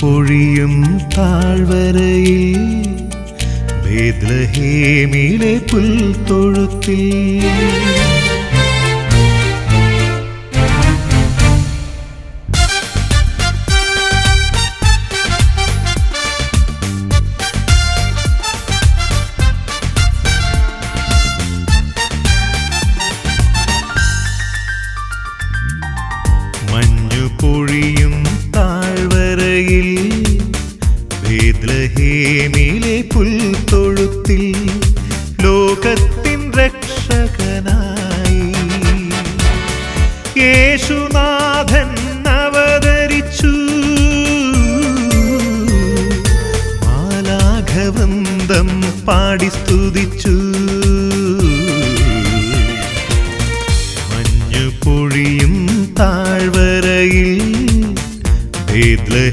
പൊഴിയും താഴ്വരയിൽ ബേദ്ലഹേമിലെ പുൽത്തൊഴുത്തിൽ.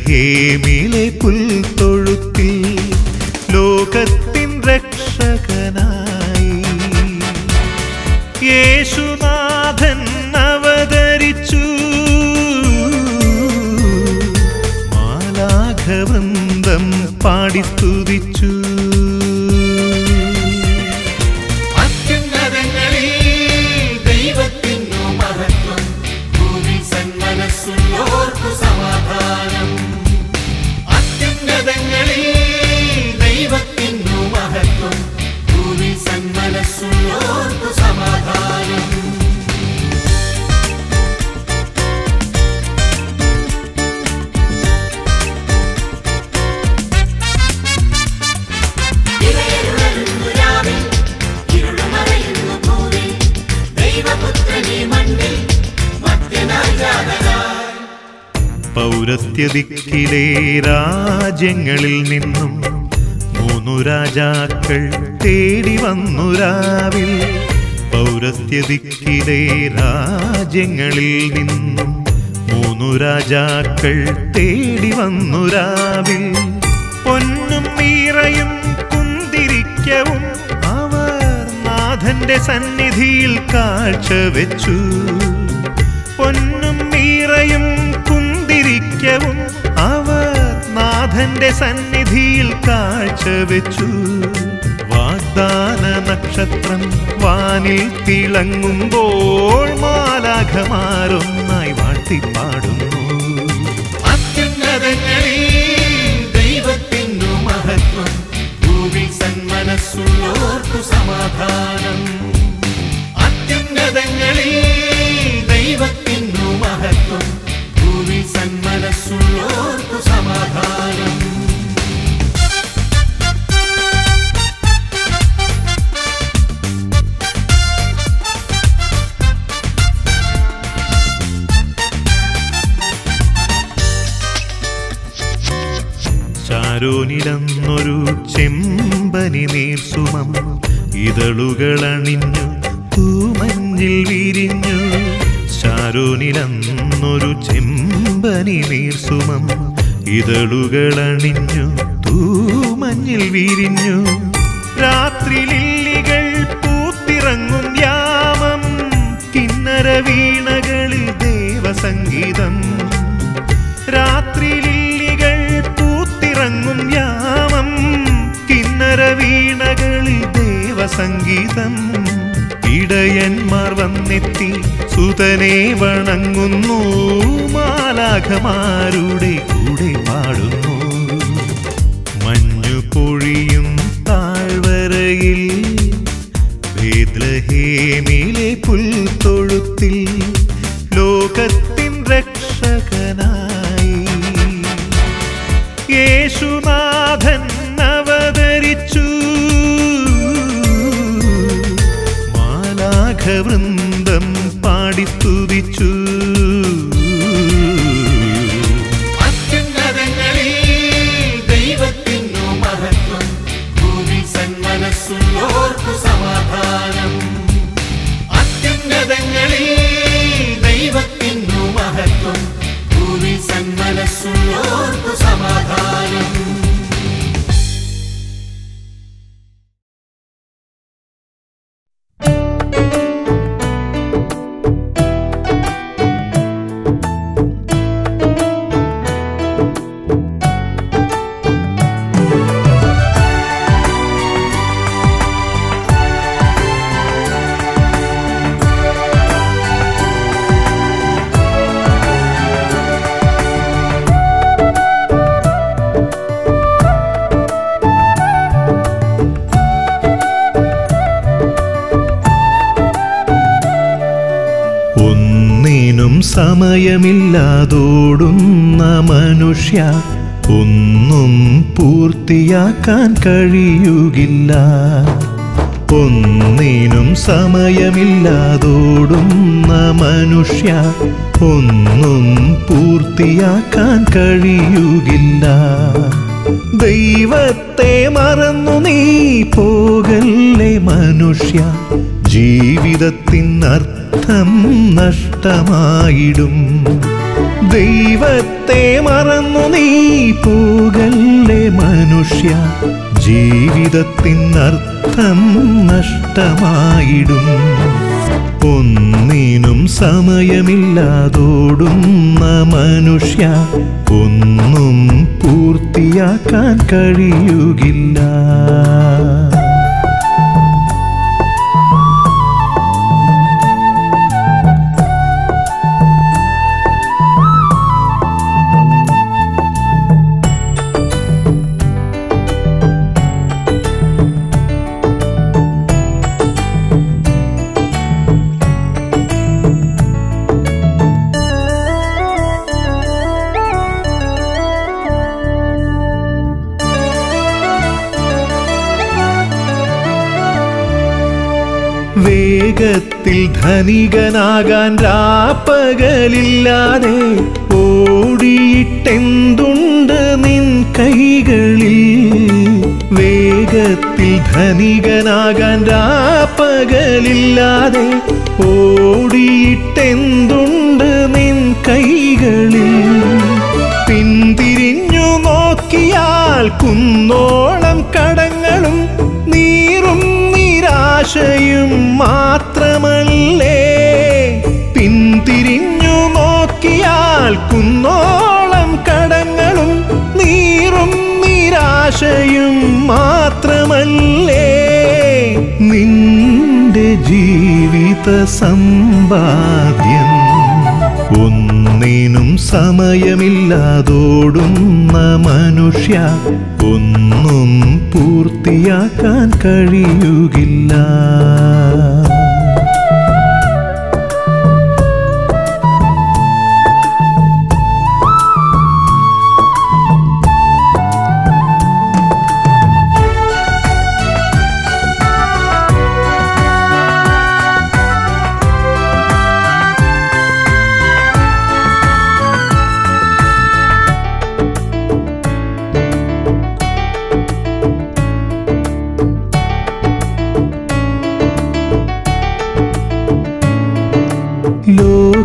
ബേദ്ലഹേമിലെ പുൽത്തൊഴുത്തിൽ ലോകത്തിൻ രക്ഷകനായി. യേശുനാഥൻ അവതരിച്ചു. മാലാഘവൃന്ദം പാടി പൗരസ്ത്യദിക്കിലെ രാജ്യങ്ങളിൽ നിന്നും മൂന്നു രാജാക്കൾ തേടി വന്നു രാവിൽ. പൗരസ്ത്യദിക്കിലെ രാജ്യങ്ങളിൽ നിന്നും മൂന്നു രാജാക്കൾ തേടി വന്നു രാവിൽ. പൊന്നും മീറയും കുന്തിരിക്കവും അവർ നാഥന്റെ സന്നിധിയിൽ കാഴ്ചവെച്ചു. പൊന്നും കുന്തിരിക്കവും അവർ നാഥന്റെ സന്നിധിയിൽ കാഴ്ചവെച്ചു. വാഗ്ദാന നക്ഷത്രം വാനിൽ തിളങ്ങുമ്പോൾ മാലാഖമാരൊന്നായി വാഴ്ത്തിപ്പാടുന്നു. സമാധാനം. അത്യുന്നതങ്ങളിൽ ദൈവത്തിനു മഹത്വം ഭൂമി സന്മനസ്സുള്ളോർക്കു സമാധാനം. ചാരോനിലന്നൊരു ചെമ്പനി നീർസുമം ഇതളുകളണിഞ്ഞു തൂമഞ്ഞിൽ വിരിഞ്ഞു. ചാരോനിലന്നൊരു ചെമ്പനി നീർസുമം ഇതളുകളണിഞ്ഞു തൂമഞ്ഞിൽ വിരിഞ്ഞു. രാത്രി ലില്ലികൾ പൂത്തിറങ്ങും യാമം. കിന്നര വീണകളിൽ ദേവസംഗീതം. രാത്രി ലില്ലികൾ പൂത്തിറങ്ങും യാമം. കിന്നര വീണകളിൽ ദേവസംഗീതം. ഇടയന്മാർ വന്നെത്തി സുതനെ വണങ്ങുന്നു മാലാഖമാരുടെ കൂടെ പാടുന്നു. മഞ്ഞു പൊഴിയും താഴ്വരയിൽ സമയമില്ലാതോടുന്ന മനുഷ്യ ഒന്നും പൂർത്തിയാക്കാൻ കഴിയുകില്ല. ഒന്നിനും സമയമില്ലാതോടുന്ന മനുഷ്യ ഒന്നും പൂർത്തിയാക്കാൻ കഴിയുകില്ല. ദൈവത്തെ മറന്നു നീ പോകല്ലേ മനുഷ്യ? ജീവിതത്തിനർത്ഥം നഷ്ടമായിടും. ദൈവത്തെ മറന്നു നീ പോകല്ലേ മനുഷ്യ ജീവിതത്തിനർത്ഥം നഷ്ടമായിടും. ഒന്നിനും സമയമില്ലാതോടുന്ന മനുഷ്യ ഒന്നും പൂർത്തിയാക്കാൻ കഴിയുകില്ല. ധനികനാകാൻ രാപ്പകലില്ലാതെ ഓടിയിട്ടെന്തുണ്ട് നിൻ കൈകളിൽ? വേഗത്തിൽ ധനികനാകാൻ രാപ്പകലില്ലാതെ ഓടിയിട്ടെന്തുണ്ട് നിൻ കൈകളിൽ? പിന്തിരിഞ്ഞു നോക്കിയാൽ കുന്നോളം കടങ്ങളും നീറും നിരാശയും മാത്രമല്ലേ? പിന്തിരിഞ്ഞു നോക്കിയാൽ കുന്നോളം കടങ്ങളും നീറും നിരാശയും മാത്രമല്ലേ. നിന്റെ ജീവിത സമ്പാദ്യം ഒന്നിനും സമയമില്ലാതോടുന്ന മനുഷ്യ ഒന്നും പൂർത്തിയാക്കാൻ കഴിയുകില്ല.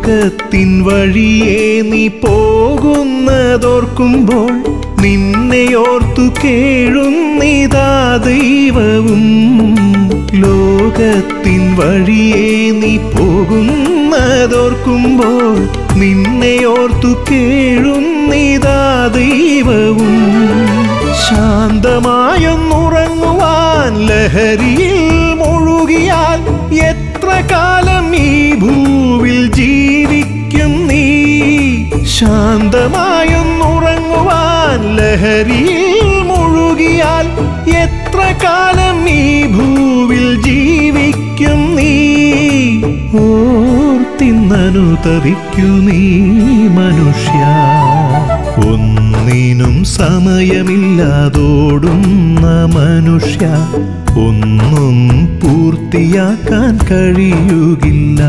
ലോകത്തിൻ വഴിയെ നീ പോകുന്നതോർക്കുമ്പോൾ നിന്നെയോർത്തു കേഴുന്നിതാ ദൈവവും. ലോകത്തിൻ വഴിയെ നീ പോകുന്നതോർക്കുമ്പോൾ നിന്നെയോർത്തു കേഴുന്നിതാ ദൈവവും. ശാന്തമായൊന്നുറങ്ങുവാൻ ലഹരിയിൽ മുഴുകിയാൽ എത്ര കാലം ഈ ഭൂവിൽ ജീവിക്കും നീ. ശാന്തമായൊന്നുറങ്ങുവാൻ ലഹരിയിൽ മുഴുകിയാൽ എത്ര കാലം ഈ ഭൂവിൽ ജീവിക്കും നീ. ഓർത്തിന്നനുതവിക്കു നീ മനുഷ്യ. ഒന്നിനും സമയമില്ലാതോടുന്ന മനുഷ്യ ഒന്നും പൂർത്തിയാക്കാൻ കഴിയുകില്ല.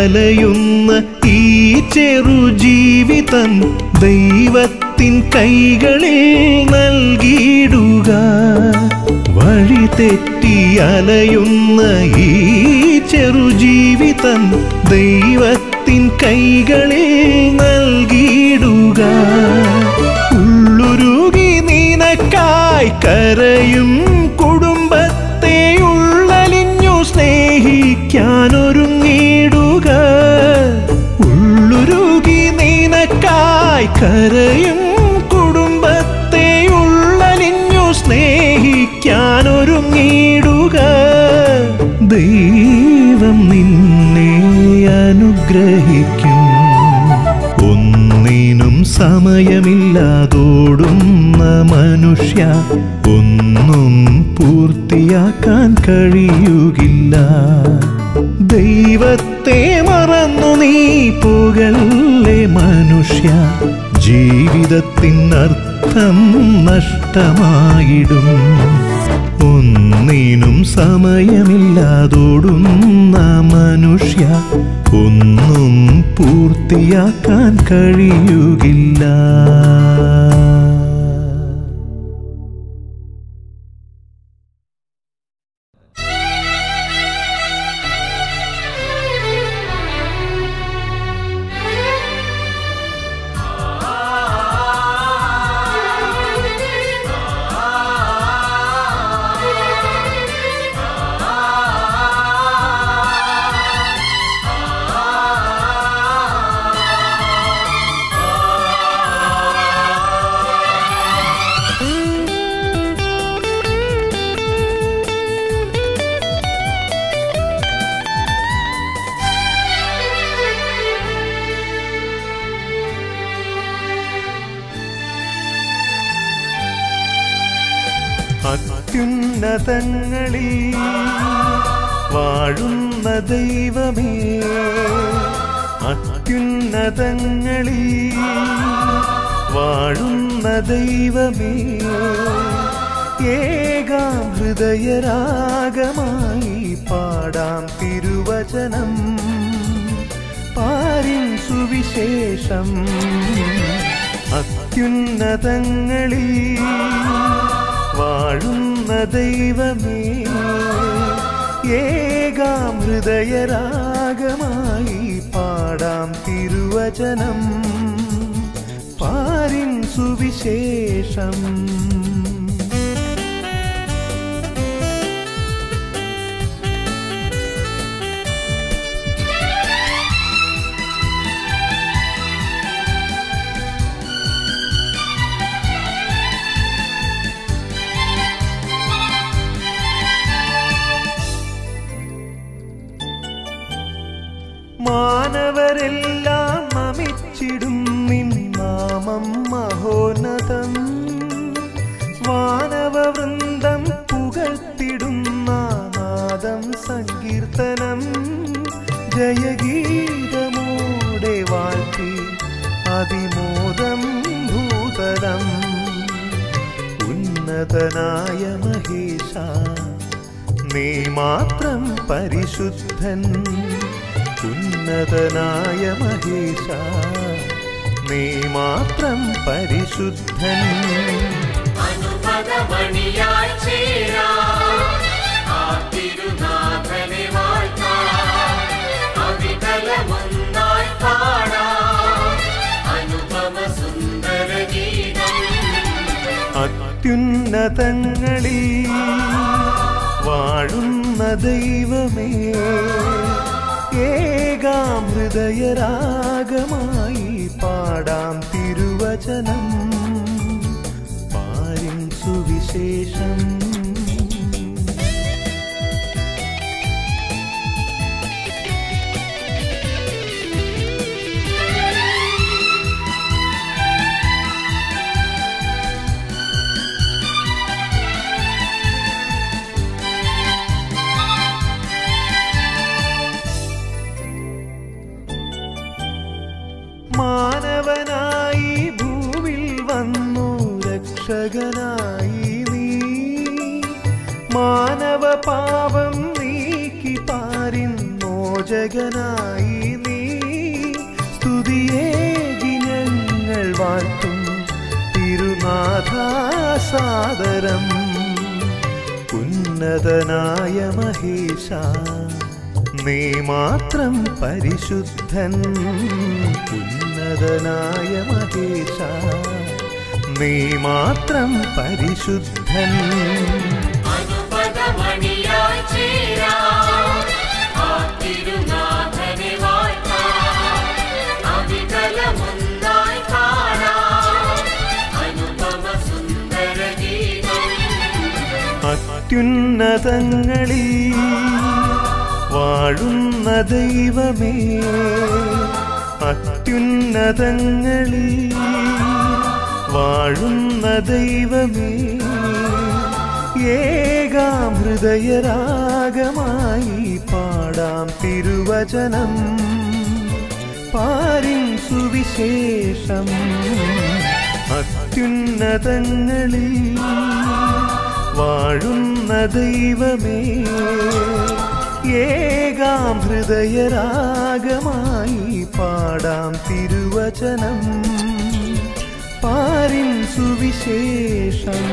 അലയുന്ന ഈ ചെറു ജീവിതം ദൈവത്തിൻ കൈകളിൽ നൽകിയിടുക. വഴി തെറ്റി അലയുന്ന ഈ ചെറു ജീവിതം ദൈവത്തിൻ കൈകളിൽ നൽകിയിടുക. ഉള്ളുരുകി നിനക്കായി കരയും കുടുംബത്തെ ഉള്ളലിഞ്ഞു സ്നേഹിക്കുന്ന കരയും കുടുംബത്തെ ഉള്ളലിഞ്ഞു സ്നേഹിക്കാനൊരുങ്ങിടുക ദൈവം നിന്നെ അനുഗ്രഹിക്കും. ഒന്നിനും സമയമില്ലാതോടുന്ന മനുഷ്യ ഒന്നും പൂർത്തിയാക്കാൻ കഴിയുകില്ല. ദൈവത്തെ മറന്നു നീ പോകല്ലേ മനുഷ്യ? ജീവിതത്തിനർത്ഥം നഷ്ടമായിടും. ഒന്നിനും സമയമില്ലാതോടുന്ന മനുഷ്യ ഒന്നും പൂർത്തിയാക്കാൻ കഴിയുകില്ല. വാഴുന്ന ദൈവമേ അത്യുന്നതങ്ങളിൽ വാഴുന്ന ദൈവമേ ഏകാം ഹൃദയരാഗമായി പാടാം തിരുവചനം പാരിൻ സുവിശേഷം. അത്യുന്നതങ്ങളിൽ വാഴുന്ന ദൈവമേ ഏകാം ഹൃദയരാഗമായി പാടാം തിരുവചനം പാരിൻ സുവിശേഷം മാനവരെല്ലാം നമിച്ചിടും നിൻ നാമം മഹോന്നതം. വാനവവൃന്ദം പുകഴ്ത്തിടുന്ന നാദം സങ്കീർത്തനം. ജയഗീതമോടെ വാഴ്ത്തി അതിമോദം ഭൂതലം. ഉന്നതനായ മഹേശ നീ മാത്രം പരിശുദ്ധൻ. ഉന്നതനായ മഹേഷ നീ മാത്രം പരിശുദ്ധൻ അനുപദമണിയായി ചേരാം. ആ തിരുനാഥനെ വാഴ്ത്താം. അവികലമൊന്നായി പാടാം. അനുപമ സുന്ദര ഗീതം അത്യുന്നതങ്ങളിൽ വാഴുന്ന ദൈവമേ ഹൃദയരാഗമായി പാടാം തിരുവചനം. പാരിൻ സുവിശേഷം. പാപം നീക്കി പാരിൻ മോചകനായി നീ. സ്തുതിയേ ദിനങ്ങൾ വാഴ്ത്തും തിരുനാഥാസാദരം. ഉന്നതനായ മഹേഷ നീ മാത്രം പരിശുദ്ധൻ. ഉന്നതനായ മഹേഷ നീ മാത്രം പരിശുദ്ധൻ. അത്യുന്നതങ്ങളിൽ വാഴുന്ന ദൈവമേ അത്യുന്നതങ്ങളിൽ വാഴുന്ന ദൈവമേ ഏകാമൃതയരാഗമായി പാടാം തിരുവചനം പാരിൻ സുവിശേഷം അത്യുന്നതങ്ങളിൽ വാഴുന്ന ദൈവമേ ഏകാം ഹൃദയരാഗമായി പാടാം തിരുവചനം. പാരിൻ സുവിശേഷം.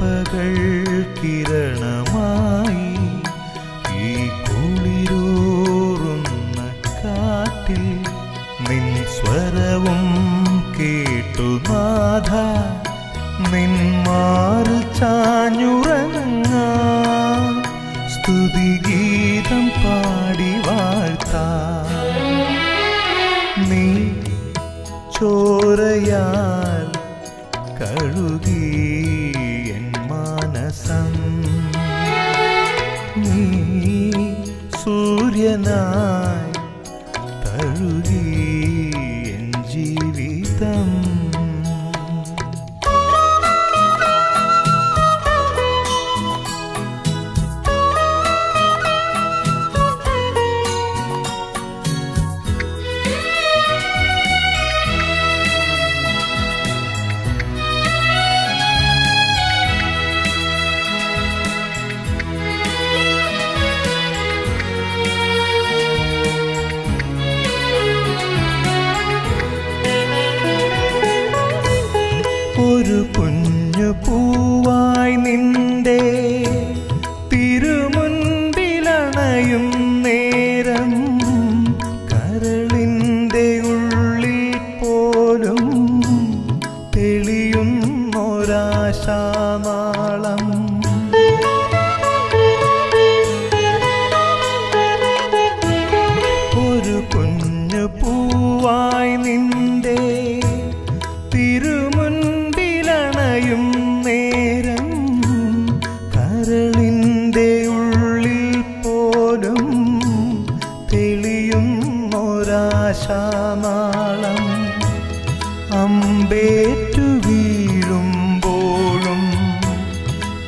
பகல் கிரணம்.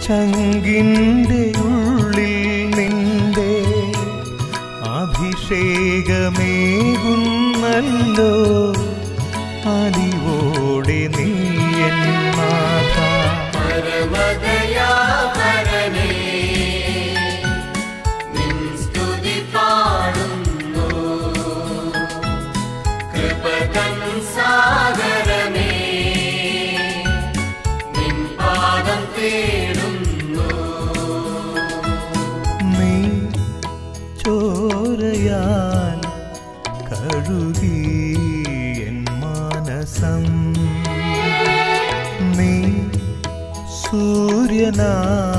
ചങ്കിന്റെ ഉള്ളിൽ നിന്റെ അഭിഷേകമേകുന്നല്ലോ. അലിവോടെ നീ എന്നാഥ ना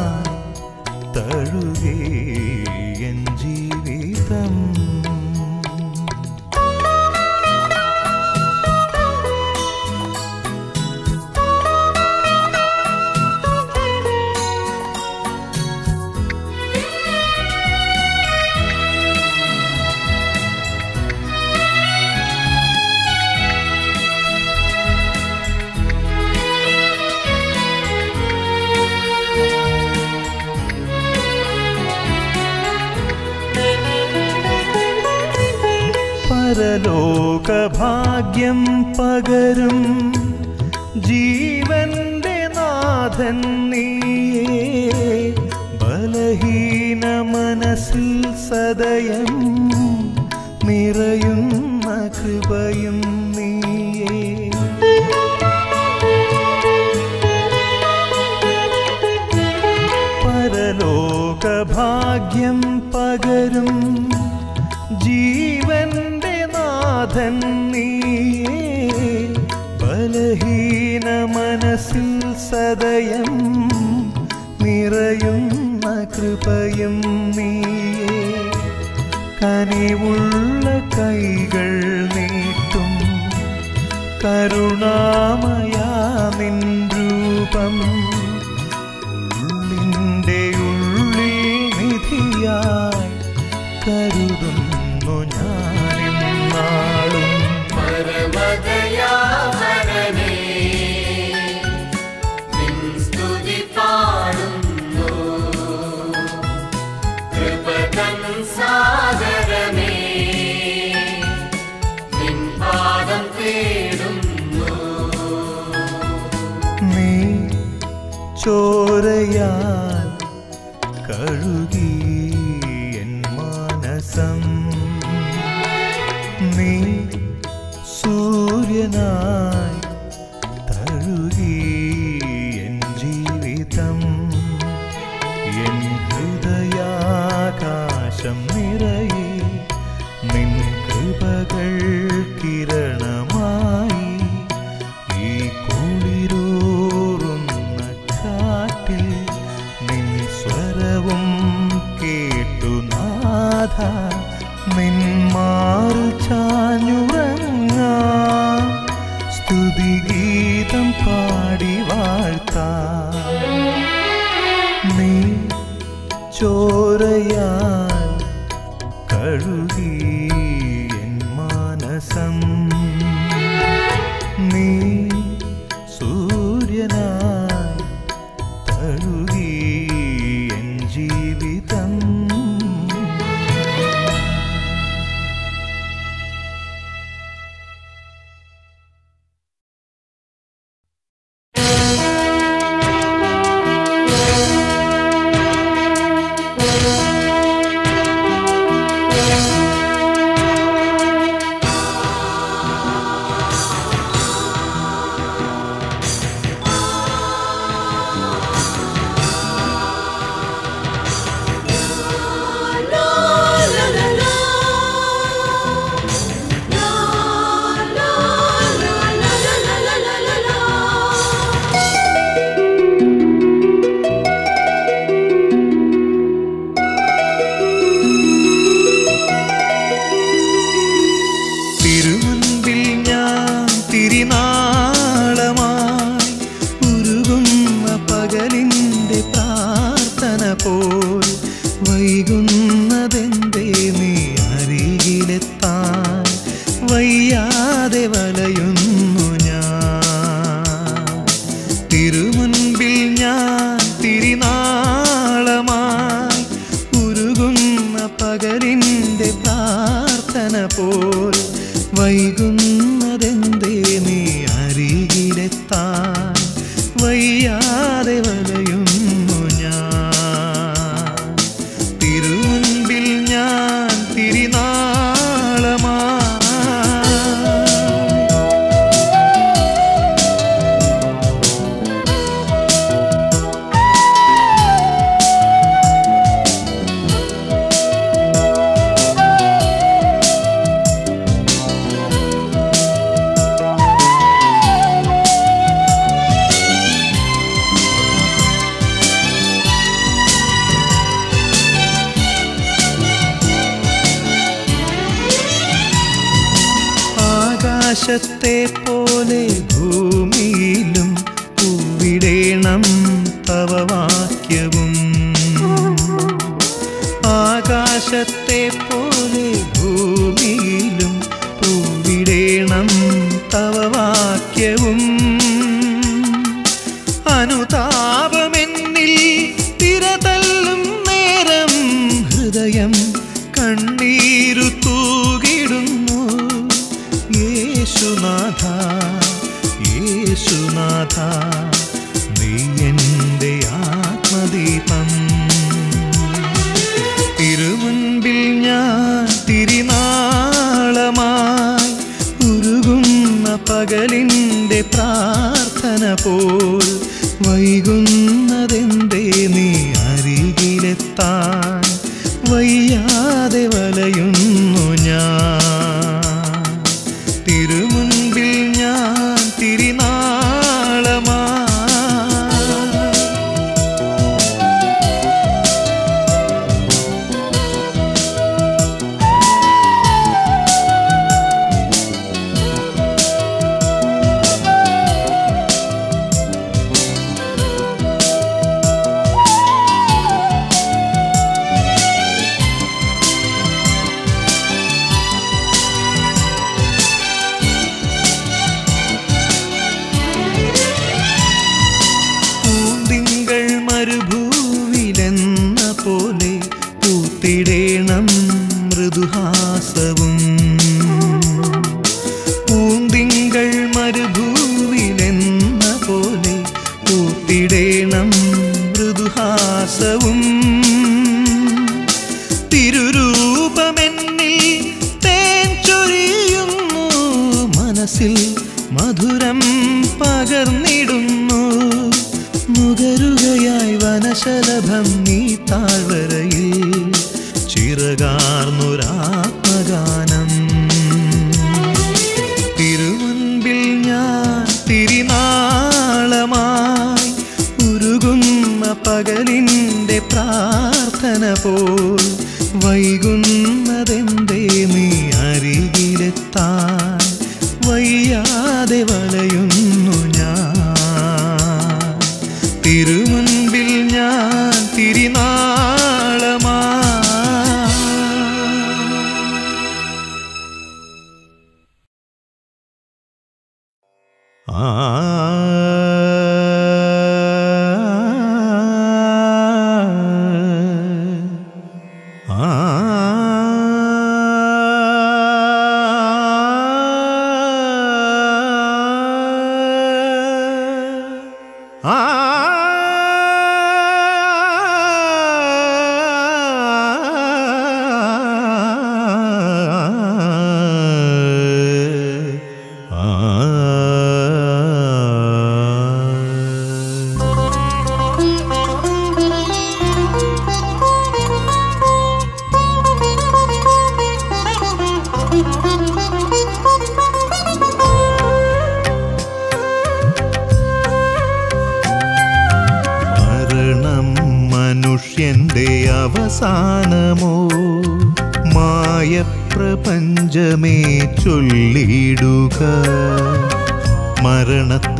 ലോകഭാഗ്യം പകരും. കൃപയും നീയേ. കനിവുള്ള കൈകൾ നീട്ടും. കരുണാമയാ നിൻ രൂപം. ഉള്ളിന്റെ ഉള്ളിൽ നിധിയാ mucho. നിന്റെ പ്രാർത്ഥന പോൽ വൈകുന്നതെന്തേ നീ അരികിലെത്താൻ വയ്യാതെ വലയ பகலில் Uh,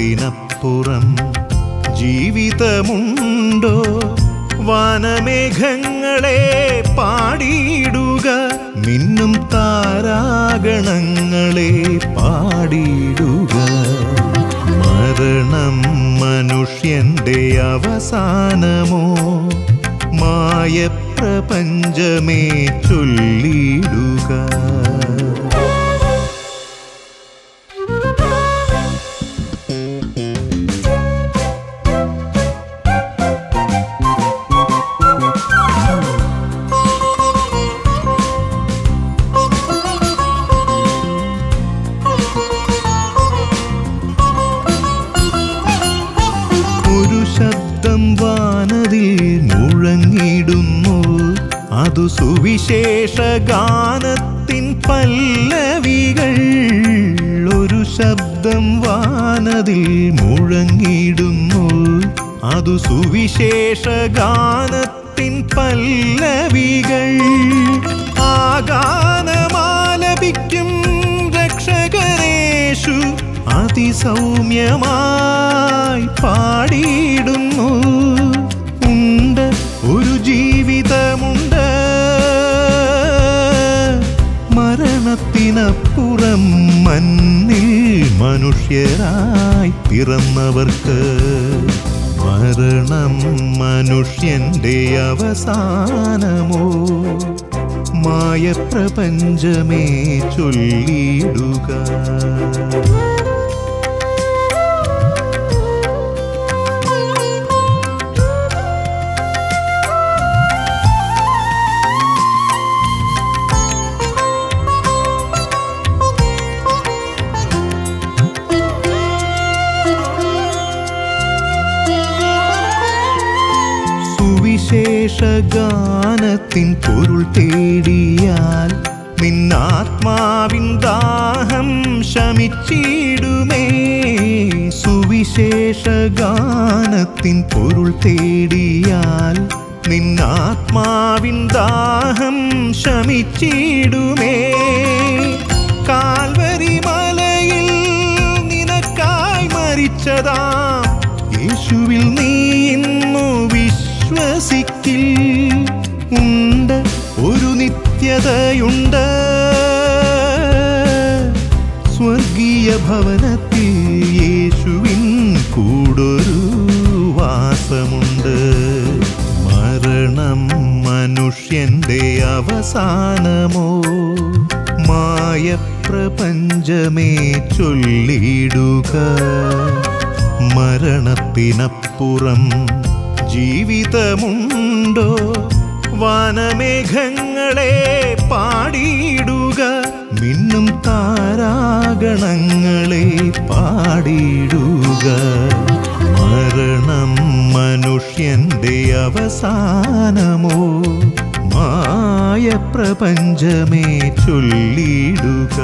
അതിനപ്പുറം ജീവിതമുണ്ടോ? വനമേഘങ്ങളെ പാടിയിടുക മിന്നും താരാഗണങ്ങളെ പാടിയിടുക. മരണം മനുഷ്യന്റെ അവസാനമോ? മായപ്രപഞ്ചമേ വിശേഷഗാനത്തിൻ പല്ലവികൾ ആഗാനമാലപിക്കും രക്ഷകരേഷു അതിസൗമ്യമായി പാടിയിടുന്നു. ഉണ്ട് ഒരു ജീവിതമുണ്ട്. മരണത്തിനപ്പുറം മന്നിൽ മനുഷ്യരായി പിറന്നവർക്ക് മരണം മനുഷ്യന്റെ അവസാനമോ? മായപ്രപഞ്ചമേ ചൊല്ലിയിടുക സുവിശേഷ ഗാനത്തിൻ പൊരുൾ തേടിയാൽ നിന്നാത്മാവിൻ ദാഹം ശമിച്ചിടുമേ. സുവിശേഷഗാനത്തിൻ പൊരുൾ തേടിയാൽ നിന്നാത്മാവിൻ ദാഹം ശമിച്ചിടുമേ. കാൽവരി മലയിൽ നിനക്കായി മരിച്ചതാ. യേശുവിൽ നീ ഇന്നു വിശ്വസിക്കിൽ ഉണ്ട് ഒരു നിത്യതയുണ്ട്. സ്വർഗീയ ഭവനത്തിൽ യേശുവിൻ കൂടൊരു വാസമുണ്ട്. മരണം മനുഷ്യന്റെ അവസാനമോ? മായ പ്രപഞ്ചമേ ചൊല്ലിടുക. മരണത്തിനപ്പുറം ജീവിതമുണ്ടോ? വാനമേഘങ്ങളെ പാടിയിടുക. മിന്നും താരാഗണങ്ങളെ പാടിയിടുക. മരണം മനുഷ്യന്റെ അവസാനമോ? മായ പ്രപഞ്ചമേ ചൊല്ലിടുക